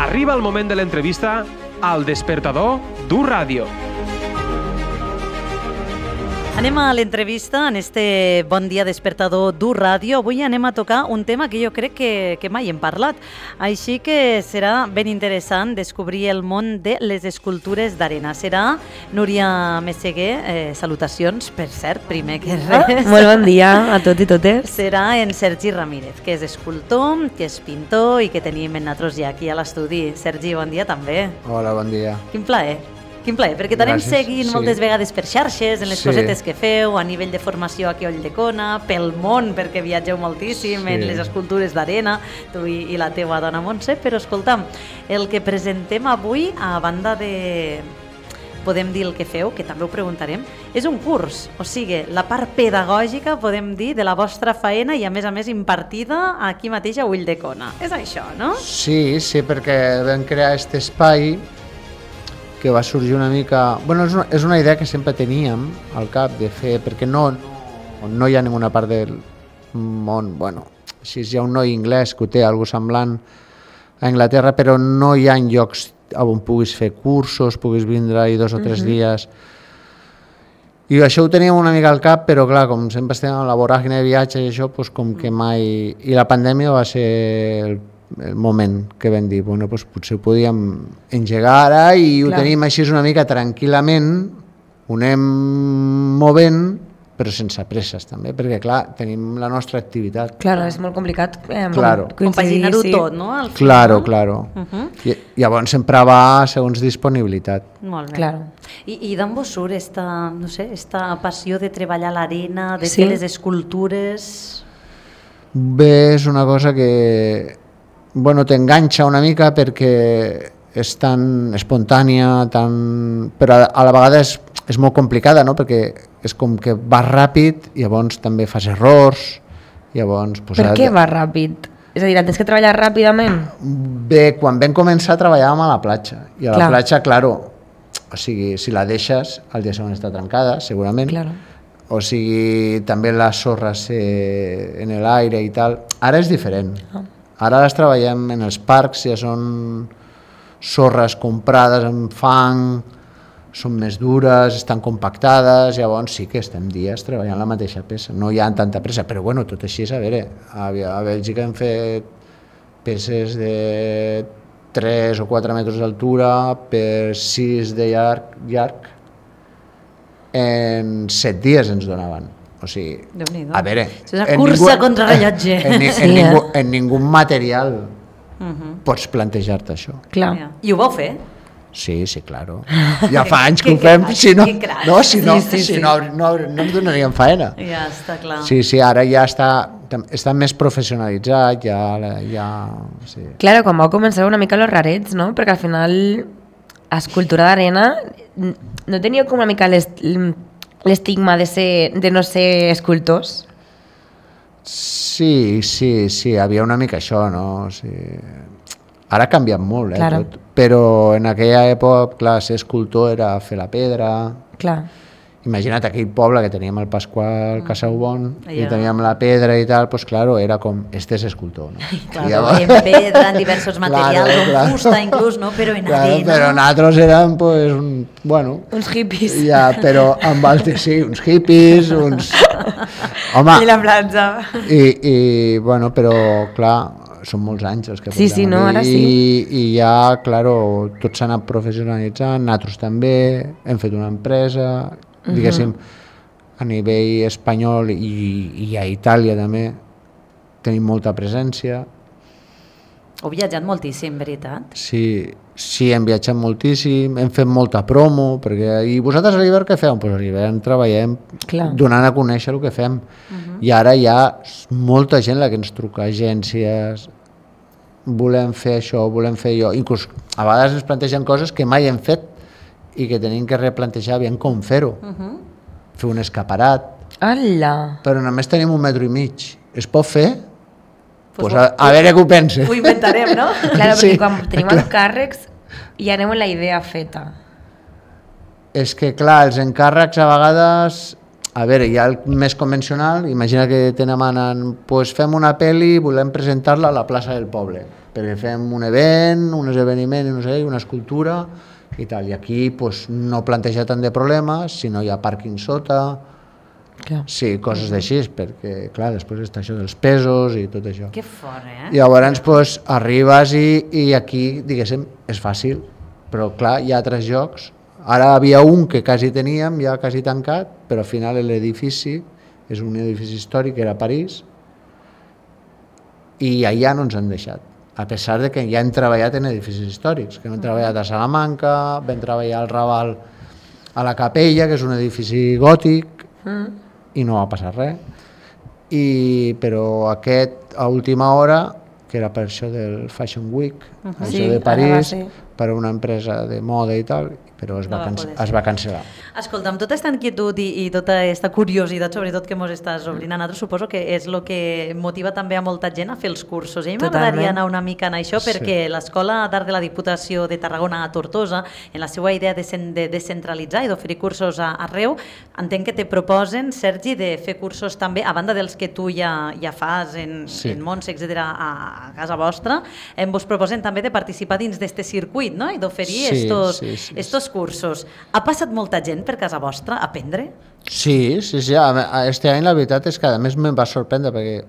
Arriba el moment de l'entrevista al despertador d'U Ràdio. Anem a l'entrevista en este Bon Dia Despertador d'U Ràdio. Avui anem a tocar un tema que jo crec que, que mai hem parlat. Així que serà ben interessant descobrir el món de les escultures d'arena. Serà Núria Messeguer, eh, salutacions, per cert, primer que res. Molt bon dia a tots i totes. Serà en Sergi Ramírez, que és escultor, que és pintor i que tenim en nosaltres ja aquí a l'estudi. Sergi, bon dia també. Hola, bon dia. Quin plaer. Quin plaer, perquè t'anem seguint sí. moltes vegades per xarxes, en les Sí. cosetes que feu, a nivell de formació aquí a Ulldecona, pel món, perquè viatgeu moltíssim Sí. en les escultures d'arena, tu i, i la teua dona Montse, però escolta'm, el que presentem avui, a banda de podem dir el que feu, que també ho preguntarem, és un curs, o sigui, la part pedagògica, podem dir, de la vostra faena i a més a més impartida aquí mateix a Ulldecona. És això, no? Sí, sí, perquè vam crear aquest espai que va sorgir una mica... bueno, és una, és una idea que sempre teníem al cap de fer, perquè no, no, no hi ha ninguna part del món, bueno, si hi ha un noi anglès que ho té, algo semblant a Anglaterra, però no hi ha llocs on puguis fer cursos, puguis vindre-hi dos o tres dies... I això ho teníem una mica al cap, però clar, com sempre estem en la voràgine de viatge i això, doncs com que mai... I la pandèmia va ser el, el moment que vam dir, bueno, doncs potser ho podíem engegar ara i ho Clar. tenim així una mica tranquil·lament, ho anem movent, però sense presses també, perquè clar, tenim la nostra activitat. Claro, és molt complicat eh, Claro. Compaginar-ho sí. tot, no? Al final, Claro, no? claro. Uh -huh. I, llavors sempre va segons disponibilitat. Molt bé. Claro. I, i d'on vos surt esta, no sé, esta passió de treballar l'arena, de Sí. fer les escultures... Bé, és una cosa que bueno, t'enganxa una mica perquè és tan espontània, tan... però a, la vegada és, és molt complicada, no? perquè és com que vas ràpid i llavors també fas errors, llavors... Pues, Per què va ràpid? És a dir, la tens que treballar ràpidament? Bé, quan vam començar treballàvem a la platja i a la Clar. platja, claro, o sigui, si la deixes, el dia següent està trencada, segurament. Claro. O sigui, també les sorres eh, en l'aire i tal. Ara és diferent. Ah. Ara les treballem en els parcs, ja són sorres comprades amb fang, són més dures, estan compactades, llavors sí que estem dies treballant la mateixa peça. No hi ha tanta pressa, però bueno, tot així és, a veure, a, Bèlgica hem fet peces de 3 o 4 metres d'altura per 6 de llarg, llarg en 7 dies ens donaven. O sigui, a veure... És una en cursa contra rellotge. En, ni- Sí, en, eh? ningú, en ningú material Uh -huh. pots plantejar-te això. Clar. I ho vau fer? Sí, sí, claro. Ja fa anys que Que ho fem, crac, si no, que no, si no, Sí, sí, si sí. no, no, no em donaríem faena. Ja està clar. Sí, sí, ara ja està, està més professionalitzat, ja, ja, sí. Claro, quan vau començar una mica los rarets, no? Perquè al final escultura d'arena no teníeu com una mica l'est- l'estigma de, ser, de no ser escultors? Sí, sí, sí, havia una mica això, no? O sigui, ara ha canviat molt, eh, Claro. tot. Però en aquella època, clar, ser escultor era fer la pedra, Clar. Imagina't aquell poble que teníem el Pasqual Casaubon i teníem la pedra i tal, doncs claro, era com, este és escultor, no? Clar, I llavors- en pedra, en diversos materials, Claro, en claro. fusta inclús, no? Però en Claro, arena... però nosaltres érem, pues, un, bueno, Uns hippies. ja, però amb altres, sí, uns hippies, uns... Home, I la platja. i, i, bueno, però, clar, són molts anys els que Sí, sí, no, ara sí. I, i ja, claro, tot s'ha anat professionalitzant, nosaltres també, hem fet una empresa, diguéssim, a nivell espanyol i, i a Itàlia també tenim molta presència, Heu viatjat moltíssim, veritat? Sí, sí, hem viatjat moltíssim, hem fet molta promo, perquè... I vosaltres a l'hivern què feu? Pues a l'hivern treballem Clar. donant a conèixer el que fem. I ara hi ha molta gent la que ens truca, agències, volem fer això, volem fer allò. Inclús a vegades ens plantegen coses que mai hem fet i que tenim que replantejar aviam com fer-ho. Fer un escaparat, Ala! però només tenim un metro i mig. Es pot fer? Pues Pues a, a veure què ho pense. Ho inventarem, no? Claro, perquè Sí, quan tenim els càrrecs ja anem amb la idea feta. És que, clar, els encàrrecs a vegades a veure, hi ha el més convencional, imagina que te demanen, pues fem una pel·li, volem presentar-la a la plaça del poble, perquè fem un event, un esdeveniment, no sé, una escultura i tal. I aquí pues, no planteja tant de problemes, si no hi ha pàrquing sota, Clar. sí, coses d'així, perquè clar, després està això dels pesos i tot això. Que fort, eh? Llavors pues, arribes i, i aquí, diguéssim, és fàcil, però clar, hi ha altres jocs. Ara havia un que quasi teníem, ja quasi tancat, però al final l'edifici és un edifici històric, era a París, i allà no ens han deixat a pesar de que ja hem treballat en edificis històrics, que hem treballat a Salamanca, vam treballar al Raval a la Capella, que és un edifici gòtic, i no va passar res. I, però aquest, a última hora, que era per això del Fashion Week, això Sí, de París, per a una empresa de moda i tal, però es No va, va es va cancel·lar. Escolta, amb tota aquesta inquietud i, i tota aquesta curiositat, sobretot que ens estàs obrint a nosaltres, suposo que és el que motiva també a molta gent a fer els cursos. A mi m'agradaria anar una mica en això Sí. perquè l'Escola d'Art de la Diputació de Tarragona a Tortosa, en la seva idea de, de descentralitzar i d'oferir cursos a, arreu, entenc que te proposen, Sergi, de fer cursos també, a banda dels que tu ja, ja fas en, Sí. en Montse, etc a, a casa vostra, eh, vos proposen també de participar dins d'aquest circuit no? i d'oferir Sí, estos, sí, sí, sí. estos cursos. Ha passat molta gent per casa vostra a aprendre? Sí, sí, sí. Este any la veritat és que a més me'n va sorprendre perquè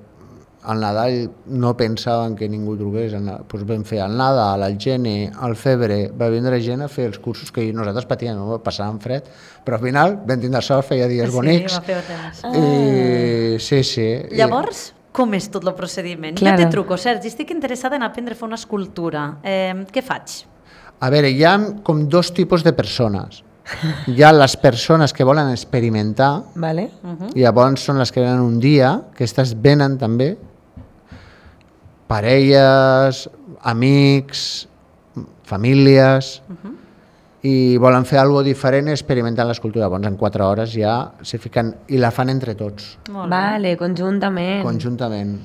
al Nadal no pensaven que ningú truqués. Na- Doncs vam fer el Nadal, el gener, el febre, va vindre gent a fer els cursos que nosaltres patíem, no? passàvem fred, però al final vam tindre sort, feia dies bonics. Sí, va fer temps. I, sí, sí. I- Llavors, com és tot el procediment? Claro. Jo te truco, Sergi, estic interessada en aprendre a fer una escultura. Eh, què faig? A veure, hi ha com dos tipus de persones. Hi ha les persones que volen experimentar, Vale? i llavors són les que venen un dia, que aquestes venen també, parelles, amics, famílies, i volen fer alguna diferent i experimentar l'escultura. Llavors en quatre hores ja se fiquen i la fan entre tots, Molt bé. Vale, conjuntament. conjuntament.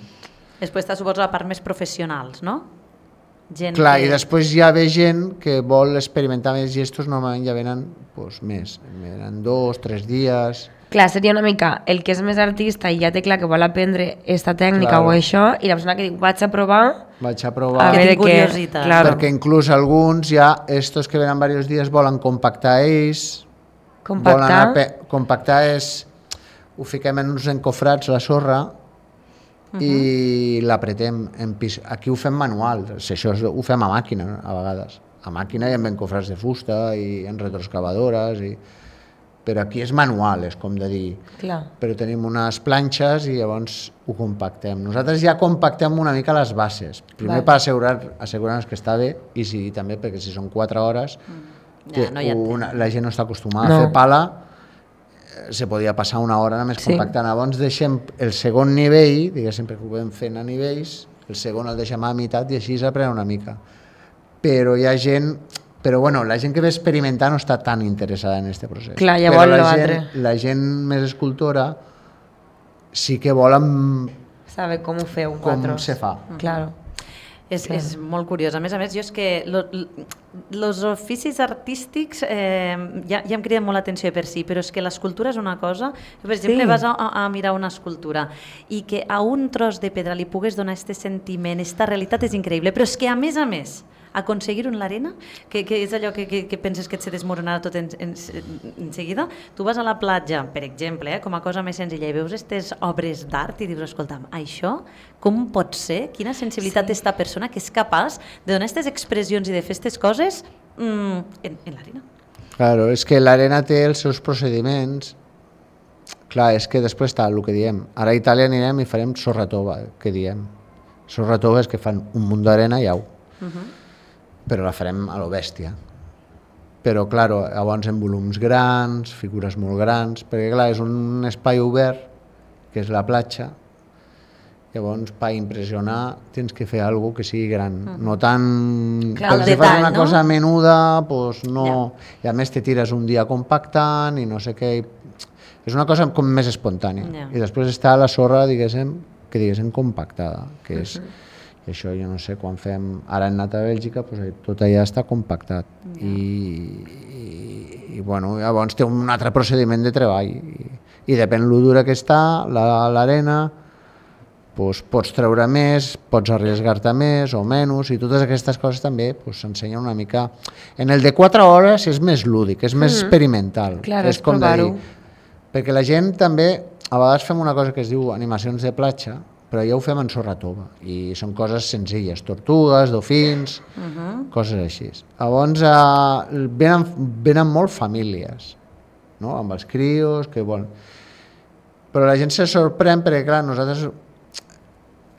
Després està, suposo, la part més professionals, no? Gent Clar, que... i després ja ve gent que vol experimentar més gestos, normalment ja venen pues, més, venen dos, tres dies... Clar, seria una mica el que és més artista i ja té clar que vol aprendre esta tècnica Claro. o això, i la persona que diu, vaig a provar, Vaig a a provar... Que veure tinc què... curiositat. Claro, Perquè inclús alguns ja, estos que venen diversos dies volen compactar ells, volen compactar... ape- compactar és, ho fiquem en uns encofrats, la sorra, i l'apretem en pis. Aquí ho fem manual, si això és, ho fem a màquina a vegades, a màquina i amb encofrats de fusta i en retroexcavadores, i... però aquí és manual, és com de dir, Clar. però tenim unes planxes i llavors ho compactem. Nosaltres ja compactem una mica les bases, primer Vale. per assegurar, assegurar-nos que està bé i si, també perquè si són 4 hores Ja, no hi una, la gent no està acostumada No. a fer pala se podia passar una hora només Sí. compactant. Llavors deixem el segon nivell, diguéssim, perquè ho vam fent a nivells, el segon el deixem a meitat i així s'aprèn una mica. Però hi ha gent però bueno, la gent que ve experimentar no està tan interessada en aquest procés. Clar, ja però vol la gent, la gent més escultora sí que volen Sabe com ho feu, com vosaltres. se fa. Claro. És, és molt curiós. A més a més, jo és que lo, los oficis artístics eh, ja, ja em criden molt l'atenció per si, però és que l'escultura és una cosa... Per exemple, Sí. vas a, a mirar una escultura i que a un tros de pedra li pugues donar aquest sentiment, aquesta realitat és increïble, però és que a més a més aconseguir-ho en l'arena, que, que és allò que, que, que penses que et se desmoronarà tot en, en, en seguida, tu vas a la platja, per exemple, eh, com a cosa més senzilla, i veus aquestes obres d'art i dius, escolta'm, això com pot ser? Quina sensibilitat sí. esta persona que és capaç de donar aquestes expressions i de fer aquestes coses mm, en, en l'arena? Claro, és que l'arena té els seus procediments. Clar, és que després està el que diem. Ara a Itàlia anirem i farem sorra tova, que diem. Sorra tova és que fan un munt d'arena i au. Uh -huh. Però la farem a lo bèstia. Però, claro, llavors en volums grans, figures molt grans, perquè, clar, és un espai obert, que és la platja, Llavors, per impressionar, tens que fer alguna que sigui gran. No tan... Clar, el si fas detall, una no? cosa menuda, pues no... I a més te tires un dia compactant i no sé què... i- És una cosa com més espontània. Ja. I després està la sorra, diguéssim, que diguéssim compactada, que és... I això jo no sé, quan fem... Ara hem anat a Bèlgica, pues, tot allà està compactat. I, i, I, bueno, llavors té un altre procediment de treball. I, I depèn lo dura que està la- l'arena, doncs pots treure més, pots arriesgar-te més o menys, i totes aquestes coses també doncs, s'ensenyen una mica... En el de 4 hores és més lúdic, és més experimental. Claro, és de provar-ho. dir, perquè la gent també, a vegades fem una cosa que es diu animacions de platja, però ja ho fem en sorra tova, i són coses senzilles, tortugues, dofins, coses així. Llavors, eh, venen, venen molt famílies, no? amb els crios, que volen... Però la gent se sorprèn perquè, clar, nosaltres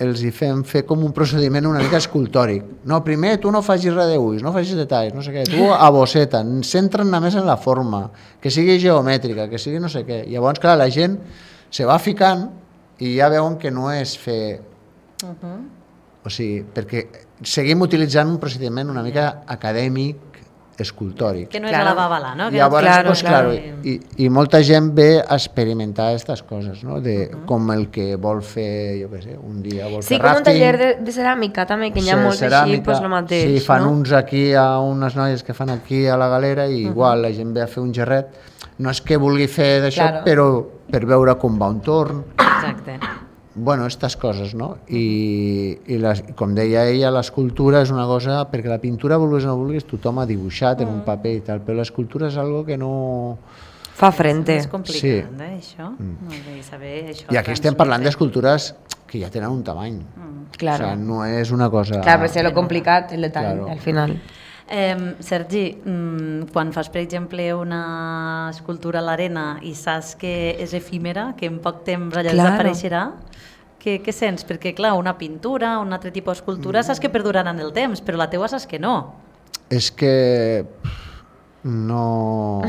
els hi fem fer com un procediment una mica escultòric. No, primer tu no facis res d'ulls, no facis detalls, no sé què. Tu a bosseta, centra'n només en la forma, que sigui geomètrica, que sigui no sé què. Llavors, clar, la gent se va ficant i ja veuen que no és fer... O sigui, perquè seguim utilitzant un procediment una mica acadèmic, escultòric. Que no és Claro. a la babala, no? Que Llavors, Claro, pues, claro. claro, i, i molta gent ve a experimentar aquestes coses, no? de, com el que vol fer, jo què sé, un dia vol Sí, fer com un rafting. taller de, de ceràmica també, que n'hi ha Sí, molts així, pues lo mateix, Sí, fan no? uns aquí, a unes noies que fan aquí a la galera i igual la gent ve a fer un gerret. No és que vulgui fer d'això, Claro. però per veure com va un torn. Exacte. Bueno, aquestes coses, no? I, i les, com deia ella, l'escultura és una cosa, perquè la pintura, vulguis o no vulguis, tothom ha dibuixat en un paper i tal, però l'escultura és algo que no... Fa frente. És complicat, Sí. eh, això? Molt bé, saber això. I aquí estem parlant d'escultures que ja tenen un tamany. Claro. O sigui, no és una cosa... Clar, però sé lo complicat, el detall, Claro. al final. Eh, Sergi, mm, quan fas, per exemple, una escultura a l'arena i saps que és efímera, que en poc temps allà Claro. desapareixerà, què, què sents? Perquè, clar, una pintura, un altre tipus d'escultura, saps que perduraran el temps, però la teua saps que no. És que... No...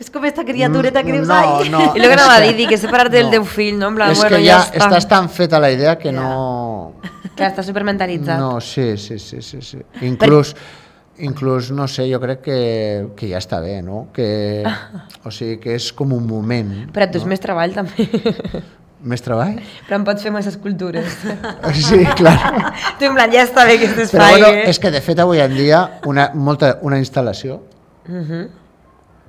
És com aquesta criatureta que dius, no, ai... no, I lo que anava a que- dir, que separar del no. teu fill, no? En plan, és bueno, que ja, ja està. estàs tan feta la idea que no... Clar, està supermentalitzat. No, sí, sí, sí, sí, sí. Inclús, inclús, no sé, jo crec que, que ja està bé, no? Que, o sigui, que és com un moment. Però tu és més treball, també. Més treball? Però em pots fer més escultures. Sí, clar. tu en plan, ja està bé aquest Però espai, bueno, eh? és que de fet avui en dia una, molta, una instal·lació Mhm.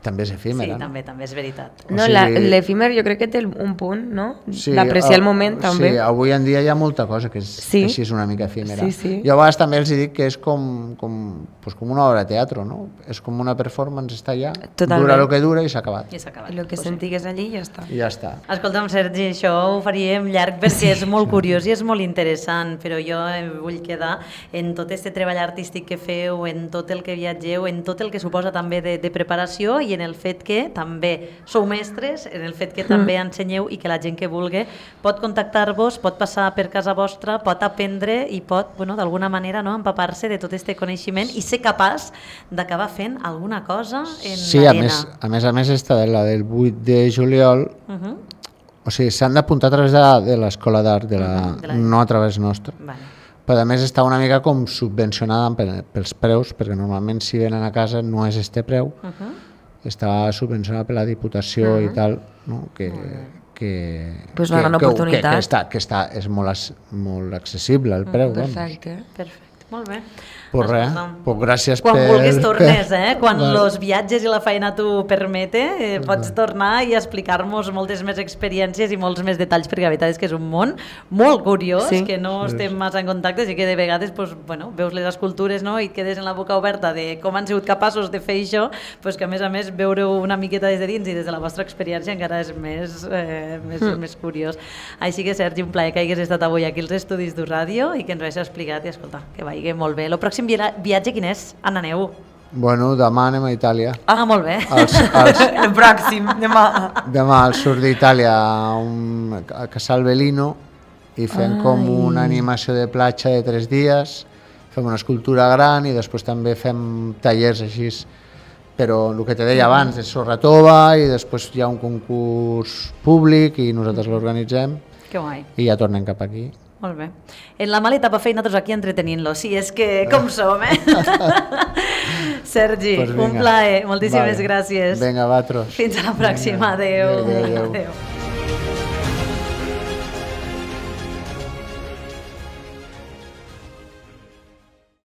També és Sí, efímera. no? també, també és veritat. O No, la- sigui- l'efímer jo crec que té un punt, no? Sí, D'apreciar el moment, també. Sí, avui en dia hi ha molta cosa que és, Sí. que sí és una mica efímera. Sí, sí. Jo a vegades també els dic que és com, com, pues com una obra de teatre, no? És com una performance, està allà, Totalment. dura el que dura i s'ha acabat. I s'ha acabat. El que sentigues allí ja està. I ja està. Escolta'm, Sergi, això ho faríem llarg perquè és molt curiós i és molt interessant, però jo em vull quedar en tot aquest treball artístic que feu, en tot el que viatgeu, en tot el que suposa també de, de preparació i en el fet que també sou mestres, en el fet que també ensenyeu i que la gent que vulgui pot contactar-vos, pot passar per casa vostra, pot aprendre i pot, bueno, d'alguna manera, no, empapar-se de tot aquest coneixement i ser capaç d'acabar fent alguna cosa en Sí, a l'arena. més, a més a més esta de la del 8 de juliol, Uh -huh. o sigui, s'han d'apuntar a través de, la- de l'escola d'art, de la, de la- no a través nostre. Vale. Però a més està una mica com subvencionada per- pels preus, perquè normalment si venen a casa no és este preu, Uh -huh. Està subvencionada per la Diputació i tal, no? que, que, Pues que, que, que, oportunitat. que, està, que està, és molt, molt accessible el preu. vamos. Perfecte. Perfecte, molt bé. Pues res, pues gràcies Quan per... vulguis tornes, eh? Quan Vale. els viatges i la feina t'ho permete, eh, pots tornar i explicar-nos moltes més experiències i molts més detalls, perquè la veritat és que és un món molt curiós, Sí. que no estem massa en contacte, i que de vegades pues, bueno, veus les escultures no? i et quedes en la boca oberta de com han sigut capaços de fer això, pues que a més a més veure una miqueta des de dins i des de la vostra experiència encara és més, eh, més, Hmm. més curiós. Així que Sergi, un plaer que hagués estat avui aquí als estudis de ràdio i que ens ho hagis explicat i escolta, que vagi molt bé. El pròxim via- viatge quin és? On aneu? Bueno, demà anem a Itàlia. Ah, molt bé. Els, els, El pròxim, demà. demà al sud d'Itàlia a, un, a Casal Belino i fem com una animació de platja de tres dies, fem una escultura gran i després també fem tallers així però el que te deia abans és sorra tova i després hi ha un concurs públic i nosaltres l'organitzem Que guai. i ja tornem cap aquí. Molt bé. En la mala etapa feina tots aquí entretenint-lo. Sí, és que com som, eh? Sergi, Pues un plaer. Moltíssimes Vale. gràcies. Vinga, vatros. Fins a la pròxima. Adéu. Adéu, adéu. adéu.